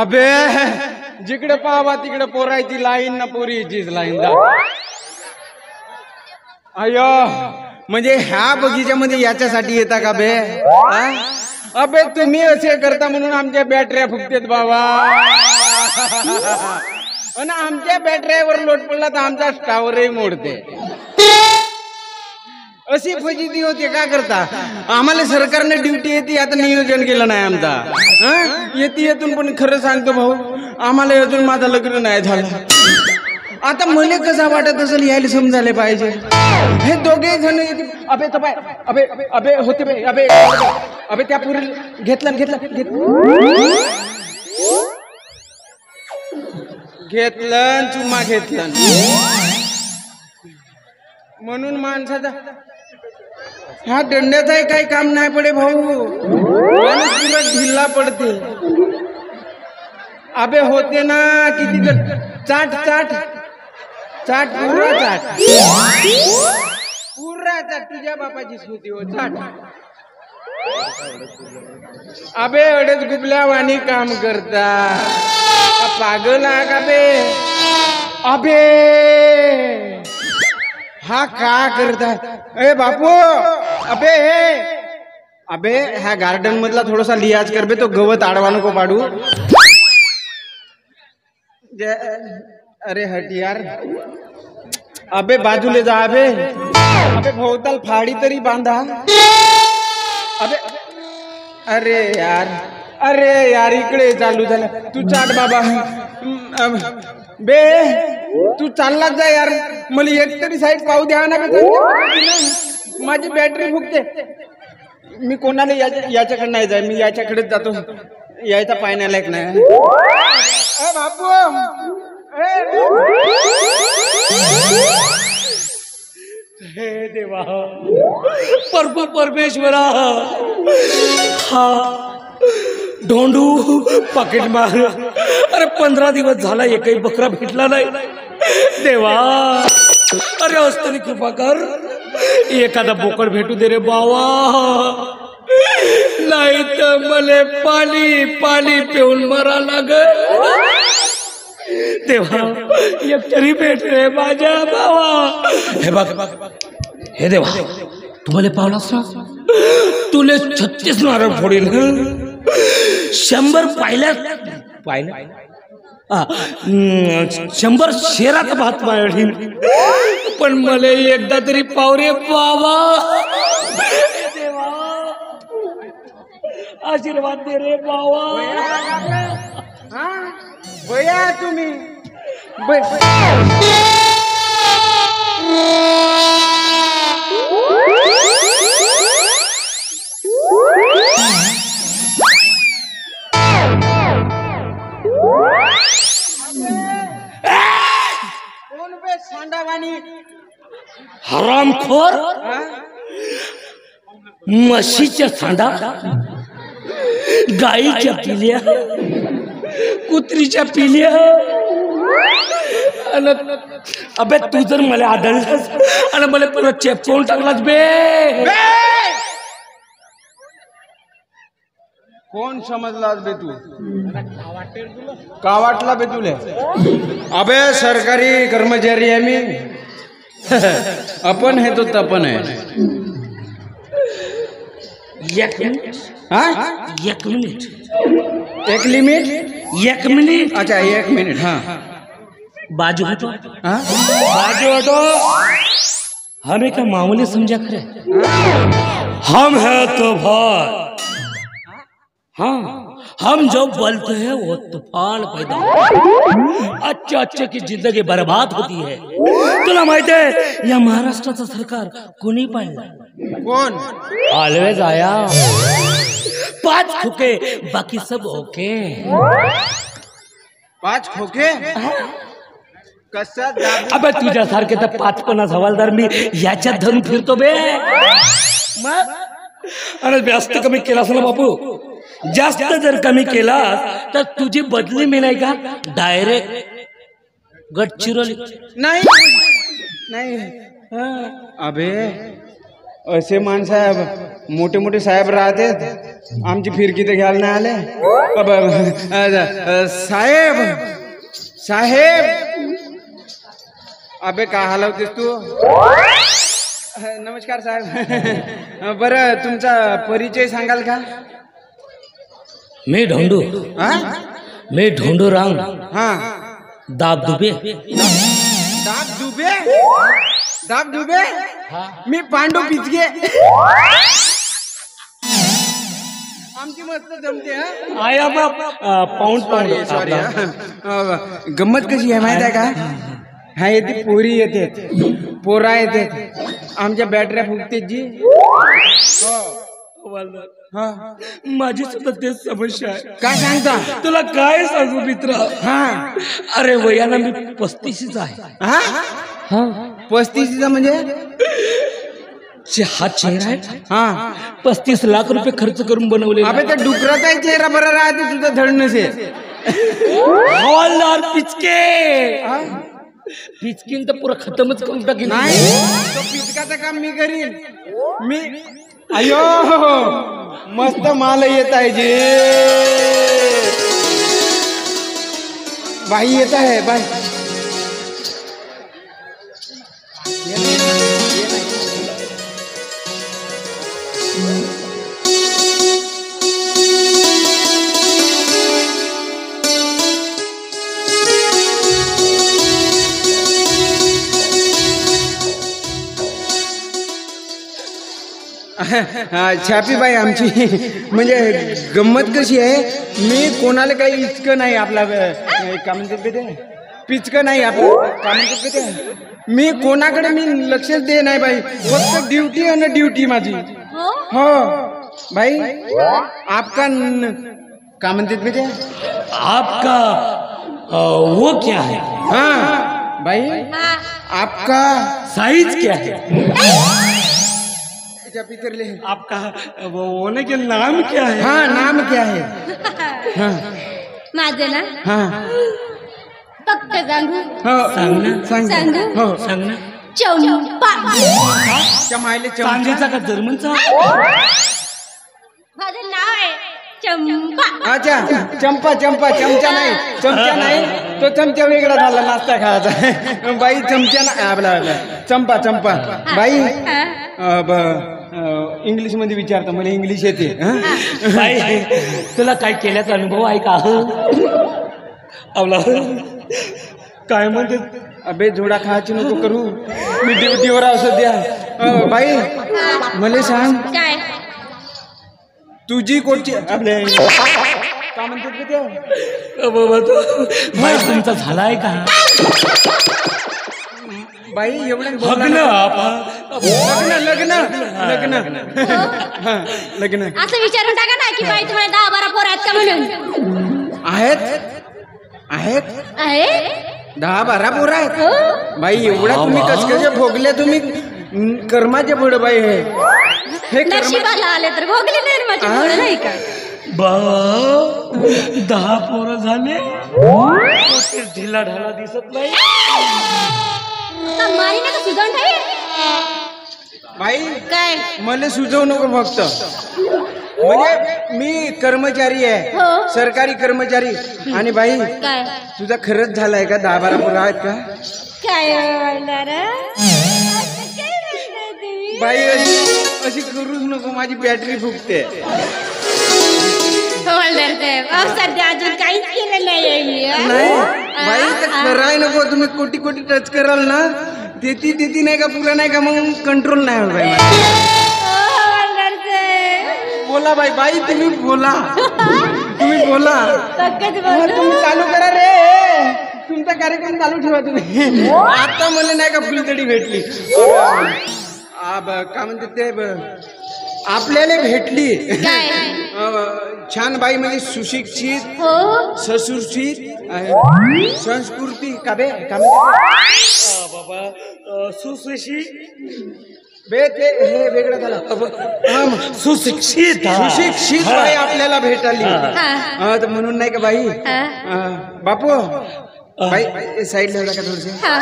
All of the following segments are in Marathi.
अबे जिकडे पाहावा तिकडे पोरायची लाईन ना पोरीची लाईन जा. अयो म्हणजे ह्या बगीच्यामध्ये याच्यासाठी येता का बे? अबे तुम्ही असे करता म्हणून आमच्या बॅटऱ्या फुकतेत बाबा. आणि आमच्या बॅटऱ्यावर लोट पडला तर आमचा स्टावरही मोडते. अशी फजिती होते का करता? आम्हाला सरकारने ड्युटी येते आता नियोजन केलं नाही आमचा. हा? येते येतून पण खरं सांगतो भाऊ आम्हाला अजून माझं लग्न नाही झालं. आता मला कसा वाटत असेल यायला समजायला पाहिजे. हे दोघे जण अबे तपाय अबे अबे होते बे अबे अबे त्या पुरी घेतलं घेतलं घेतलं. चुम्मा घेतलं. म्हणून माणसाचा हा दंड्याचाही काही काम नाही पडे भाऊ. माणूस तुला ढिल्ला पडते. अबे होते ना किती चाट चाट. चाट पुरा चाट. पुरा चाट. तुझ्या बापाची स्मृती हो चाट. अबे अडेच गुबल्या वाणी काम करता. पागल आहे का बे? अबे. हा का करता? ए बापू. अबे हे अबे ह्या गार्डन मधला थोडासा लिहाज कर बे तो गवत आडवा नको पाडू। अरे हट यार। अबे बाजूले जा, अबे। अबे, भोवताल फाडी तरी बांधा। अबे, अरे यार अरे यार, इकडे चालू झालं। तू चाट बाबा। बे, तू चाललाच जा यार। मला एक तरी साईड पाहू द्या ना बे माझी बॅटरी फुकते मी कोणाला याच्या याच्याकडे नाही जाय मी याच्याकडेच जातो. यायचा पाहण्यालायक नाही ए बापू! हे देवा. परम परमेश्वरा. हा. ढोंडू पाकिट मार. अरे पंधरा दिवस झाला एकही बकरा भेटला नाही. देवा. अरे असतरी कृपा कर. एखादा बोकड भेटू दे रे बावा. नाही तर मले पाणी पाणी पिऊन मरा लाग तेव्हा एक तरी भेट रे माझ्या बावा. हे बघ हे देवा तुम्हाला पावलास तुले छत्तीस नारळ फोडील शंभर पाहिल्या पाहिलं शंभर शेरात भात पाळील पण मला एकदा तरी पावरे पावा. आशीर्वाद दे रे पावा. बया तुम्ही. बे हरामखोर? हा? म्हशीच्या सांडा? गाईच्या पिल्या? कुत्रीच्या पिल्या? अन अबे तू जर मला आढळलास आणि मला परत चेपवून टाकलास बे! कोण समजलास बे तू? का वाटला बे अबे सरकारी कर्मचारी आहे मी। आपण हे तो तपन आहे एक मिनिट। हा? एक मिनिट। एक लिमिट? एक मिनिट। अच्छा एक मिनिट हा। बाजू हटो। हा? बाजू हटो। हमें क्या मामूली समझा करे हम है तो भाई हाँ हम जो बोलते हैं वो तूफ़ान पैदा अच्छे अच्छे की ज़िंदगी बर्बाद होती है। तुला माहिती आहे या महाराष्ट्राचं सरकार कोणी पाडलं कोण ऑलवेज आया। पाच खोके बाकी सब ओके। पाच खोके? दाब- अबे तुझ्यासारखे तर पाच पन्नास हवालदार मी याच्यात धरून फिरतो बे। मग अरे जास्त कमी केला ना बापू. जास्त जर कमी केला तर तुझी बदली मी नाही का? डायरेक्ट गडचिरोली नाही. नाही. अबे असे माणसाहेब मोठे मोठे साहेब राहते आमची फिरकी तर घ्यायला नाही आले. अब, अ, अ, साहेब साहेब. अबे का हलवतेस तू? नमस्कार साहेब. बरं तुमचा परिचय सांगाल का? मी ढोंडू. हा? मी ढोंडू रांग हा. दाब दुबे. दाब दुबे? दाब दुबे? मी पांडू पिचगे. आमची मस्त जमते हा? आया बाप पाऊंड पाऊंड. सॉरी गंमत कशी आहे माहीत आहे का? हा येते पोरी येते. पोरा येते आमच्या बॅटऱ्या फुगते जी. हा. माझी सुद्धा तेच समस्या आहे. काय सांगता? तुला काय सांगू मित्र? हा. अरे वयाला मी पस्तीशीच आहे. हा? हा? पस्तीसचा म्हणजे? हा चेहरा आहे? हा. पस्तीस लाख रुपये खर्च करून बनवले अबे त्या डुकराचा चेहरा बरा राहते तुझा धड नसेल हवालदार पिचके! हा? पिचकीन तर पुरा खतमच करून टाकेन. नाही. तो पिचकाचं काम मी करीन. मी अयो मस्त माल येत आहे जे. बाई येत आहे बाई. हा, छापी बाई आमची. म्हणजे गंमत कशी आहे? मी कोणाला काही इचकं नाही आपला अ, काय म्हणतात बे ते. पिचकं नाही आपलं काय म्हणतात बे ते. मी कोणाकडे मी लक्षच दे नाही बाई. फक्त ड्युटी ना ड्युटी माझी. हो? हो. भाई आपका न- काय म्हणतात बे ते. आपका वो क्या है? हा. भाई हा आपका साइज क्या है? छापी कर ले। आपका वो होने के नाम क्या है? हा नाम क्या है? हा। माझं ना हा। फक्त सांगू? हो। सांग ना. सांग। सांगू? हो। सांग ना चंपा। चमायले चम चांदीचा का जर्मनचा माझं नाव आहे चंपा. अच्छा चंपा चंपा चमचा नाही चमचा नाही. तो चमचा वेगळा झाला नाश्ता खायचा. बाई चमचा नाही आपला आपला. चंपा चंपा. बाई? हा. अ, ब- अ, इंग्लिशमध्ये विचारतो मला इंग्लिश येते. हं? बाई तुला काय केल्याचा अनुभव आहे का? आपला काय म्हणते? अबे जोडा खायची नको करू. मी ड्युटीवर असं द्या. अ, बाई मला सांग. काय? तुझी कोणची आपले काय म्हणतात ते? बाबा तो बाई तुमचा झालाय का? बाई एवढं लग्न लग्न लग्न. लग्न. हा, लग्न. असं विचारून टाका ना की बाई तुम्हाला दहा बारा पोर आहेत का म्हणून? आहेत? आहेत? आहे दहा बारा पोरं आहेत. हो. बाई एवढ्या तुम्ही कसकसे भोगल्या तुम्ही? हं, कर्माचे पुढं बाई हे. हे कर्म नशिबाला आले तर भोगले नाही ना माझ्या पोरं, नाही का? बा दहा पोरं झाले. ढिला ढाला दिसत नाही. आता मारी नका सुगंध आहे बाई काय? मला सुचवू नको फक्त. म्हणजे मी कर्मचारी आहे हो. सरकारी कर्मचारी. आणि बाई काय? तुझा खरंच झालाय का? दहा बारा पोरं आहेत का? काय बोलणार असं काय बोलणार तुम्ही? बाई अशी अशी करूच नको. माझी बॅटरी फुगते. बोलणार साहेब अहो सध्या अजून काहीच केलं नाहीये मी हं? नाही? हा? बाई तर हा? नको तुम्ही कोटी कोटी टच कराल ना तेती तेती नाही का पुरा नाही का मग कंट्रोल नाही होत बाई. बोला बाई बाई तुम्ही बोला. तुम्ही बोला. तुम्ही चालू करा रे. तुमचा कार्यक्रम चालू ठेवा तुम्ही. आता मला नाही का फुलकडी भेटली. आ, ब- काय म्हणते ते ब- आपल्याला भेटली. काय? अ, छान बाई म्हणजे सुशिक्षित हो. ससुरक्षित. संस्कृती का बे? का? बाबा अ, सुशिक्षी बे ते हे वेगळं झालं. हा. सुशिक्षित. सुशिक्षित बाई आपल्याला भेटली. हा. तर म्हणून नाही का बाई? हा. बापू बाई साईड लावला का थोडसे? हा.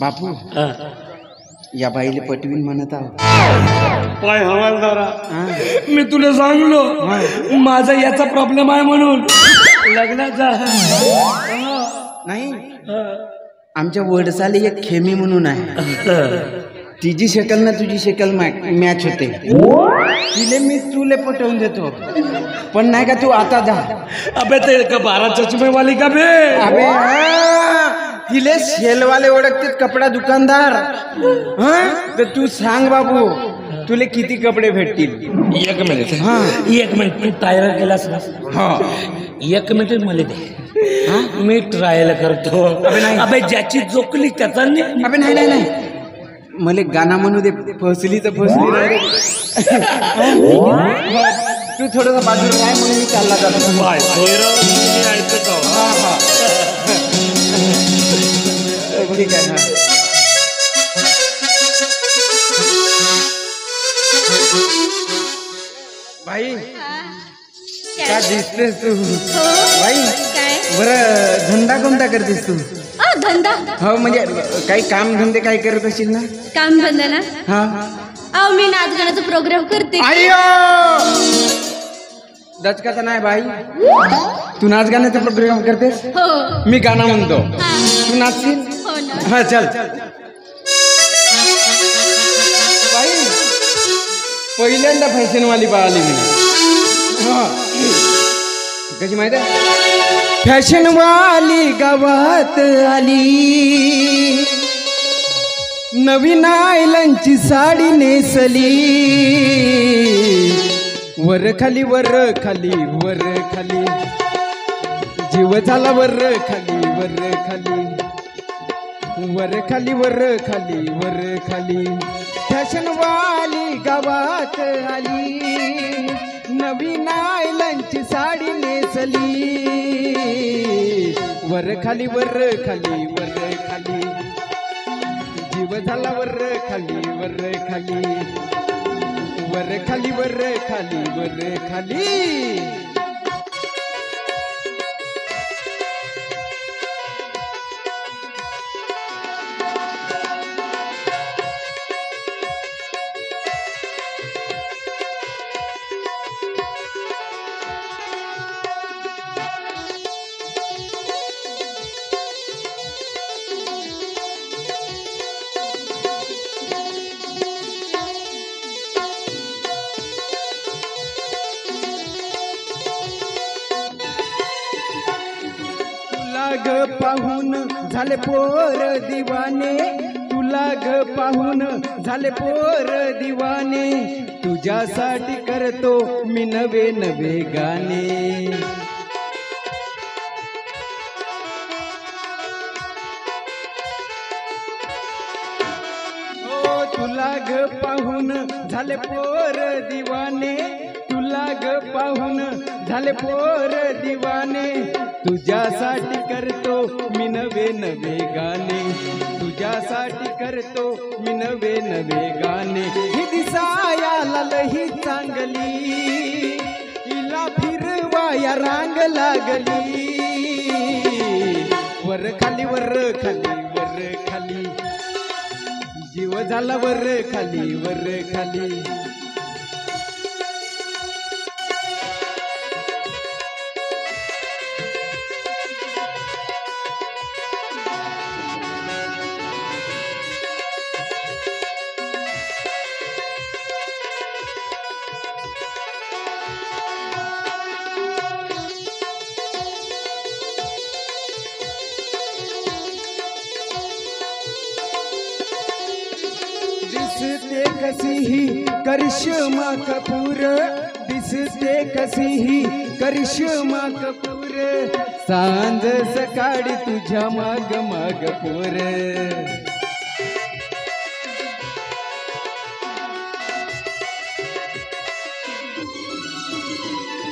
बापू. हा. या बाईले पटवीन म्हणत आहो. पाय हवालदारा हा. मी तुला सांगलो माझा याचा प्रॉब्लेम आहे म्हणून. लग्नाचा नाही. आमच्या वडसाली एक खेमी म्हणून आहे. तिची शकल ना तुझी शकल मॅच होते. तिले मी तुले पटवून देतो. पण नाही का तू आता जा. अबे ते का बारा चष्मे वाली का बे? अबे तिले सेलवाले ओळखते कपडा दुकानदार. हा? तर तू सांग बाबू तुले किती कपडे भेटतील? एक मिनिट. हा. एक मिनिट. तू टायर केलास ना? हा. एक मिनिट मला दे. मी ट्रायल करतो. अबे ज्याची जोकली त्याचा नाही अबे नाही नाही नाही. मला गाणं म्हणू दे. फसली तर फसली नाही रे. तू थोडस बाजूला काय म्हणून मी चालला जातो. बाय. सोयराव, मी ऐकत आहो. हा हा. ठीक आहे हा. भाई काय दिसतेस तू? बाई काय? बरं धंदा कोणता करतेस तू? अ धंदा. हो म्हणजे काही काम धंदे काय करत असेल ना? काम धंदा ना? हा. अहो मी नाच गाण्याचा प्रोग्राम करते दचकाचा नाही बाई तू नाच गाण्याचा प्रोग्राम करतेस? हो. मी गाणं म्हणतो. हा. तू नाचशील? हा चल. बाई पहिल्यांदा फॅशनवाली पाहिली मी. हा. कशी माहीत आहे? फॅशनवाली गावात आली. नवीन आयलांची साडी नेसली. वर खाली वर खाली वर खाली. जीव झाला वर खाली वर खाली. वर खाली वर खाली वर खाली. फॅशनवाली गावात आली. नवीन आयलनची साडी नेसली. वर खाली वर खाली वर खाली. जीव झाला वर खाली वर खाली. वर खाली वर खाली वर खाली. पाहून झाले पोर दिवाने. तुला ग पाहून झाले पोर दिवाने. तुझ्यासाठी करतो मी नवे नवे गाणे. हो तुला ग पाहून झाले पोर दिवाने. तुला ग पाहून झाले पोर दिवाने. तुझ्यासाठी करतो मी नवे नवे गाणे. तुझ्यासाठी करतो मी नवे नवे गाणे. ही दिसाया लही चांगली. हिला फिरवाया रांग लागली. वर खाली वर खाली वर खाली. जीव झाला वर खाली वर खाली. कशीही करिश्मा कपूर। दिसते कशीही करिश्मा कपूर। सांज सकाळी तुझ्या माग माग पोर।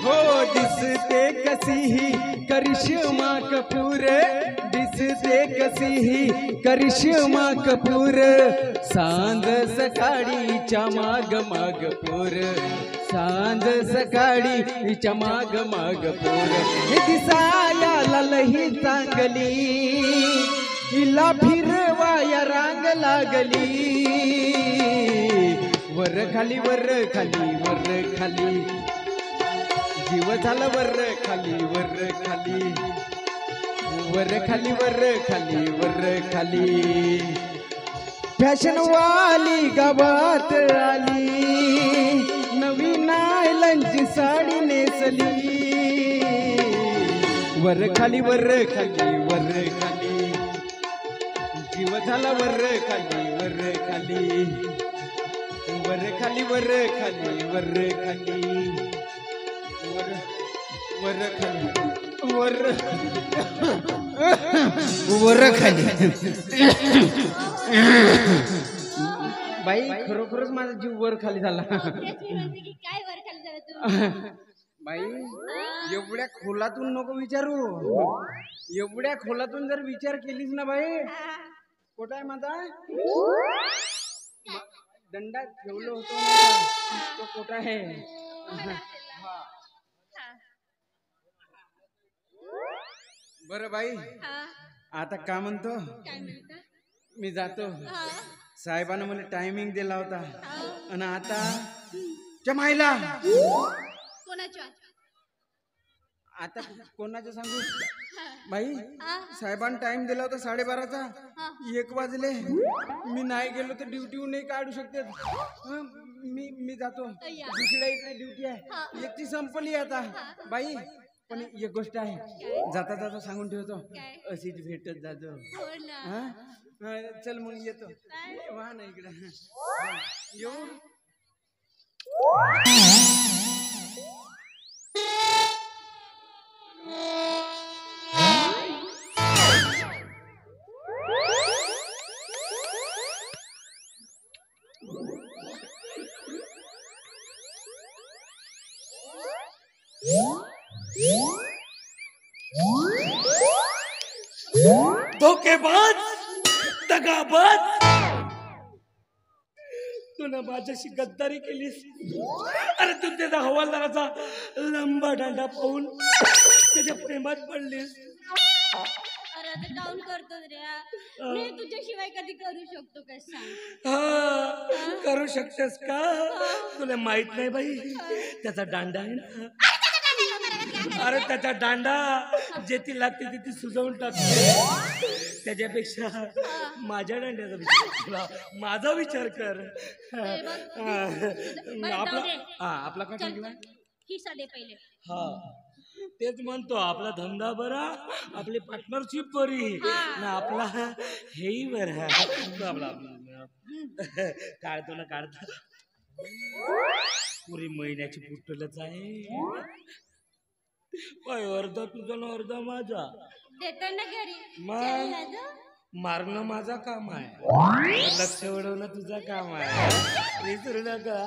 हो दिसते कशीही करिश्मा कपूर। दिसते कशीही करिश्मा कपूर सांज सकाळीच्या माग माग पूर. सांज सकाळीच्या माग माग पूर. हे दिसाया लही चांगली. हिला फिरवाया रांग लागली. वर खाली वर खाली वर खाली. जीव झाला वर खाली वर खाली. वर खाली वर खाली वर खाली. फॅशन वाली गावात आली. नवीन आयलांची साडी नेसली. वर खाली वर खाली वर खाली. जीव झाला वर खाली वर खाली. वर खाली वर खाली वर खाली. वर वर खाली वर. वर खाली बाई खरोखरच माझा जीव वर खाली झाला की काय वर खाली झालं तू? बाई एवढ्या खोलातून नको विचारू. एवढ्या खोलातून जर विचार केलीस ना बाई कुठं आहे माझा दंडात ठेवलं होतं. तो कुठं आहे? बरं बाई. हा. आता का म्हणतो? काय म्हणता? मी जातो. हा. साहेबानं मला टायमिंग दिला होता. आणि आता जमायला कोणाच्या? आता कोणाचं सांगू? बाई हा. साहेबांनी टाइम दिला होता साडेबाराचा. हा. एक वाजले. मी नाही गेलो तर ड्युटी नाही काढू शकते. हं, मी मी जातो. दुसऱ्या इकडे ड्युटी आहे. एकची संपली आता. बाई पण एक गोष्ट आहे जाता जाता सांगून ठेवतो? अशीच भेटत जातो. हो चल मग येतो. वा ना इकडे. येऊ धोकेबाज दगाबाज तू ना माझ्याशी गद्दारी केलीस. अरे तू त्याचा हवालदाराचा लंबा दांडा पाहून त्याच्या प्रेमात पडलीस. अरे आता डाऊन करतो रे. मी तुझ्याशिवाय कधी करू शकतो काय सांग? हा करू शकतेस का? तुला माहीत नाही बाई त्याचा दांडा आहे ना? अरे त्याचा दांडा. जे ती लागते ती ती सुजवून टाकते. त्याच्यापेक्षा माझ्या दांड्याचा विचार तुला माझा विचार कर. हा, आपला. हा आपला काय खिसा दे पहिले. हा. तेच म्हणतो आपला धंदा बरा आपली पार्टनरशिप बरी. ना आपला हेही बरा. तो आपला काढतो ना काढतो पुरी महिन्याची पुटलच आहे. पाय अर्ध तुझा ना अर्ध माझा देतो ना घरी मग? गं. मारणं माझा काम आहे लक्ष वळवणं तुझं काम आहे विसरू नका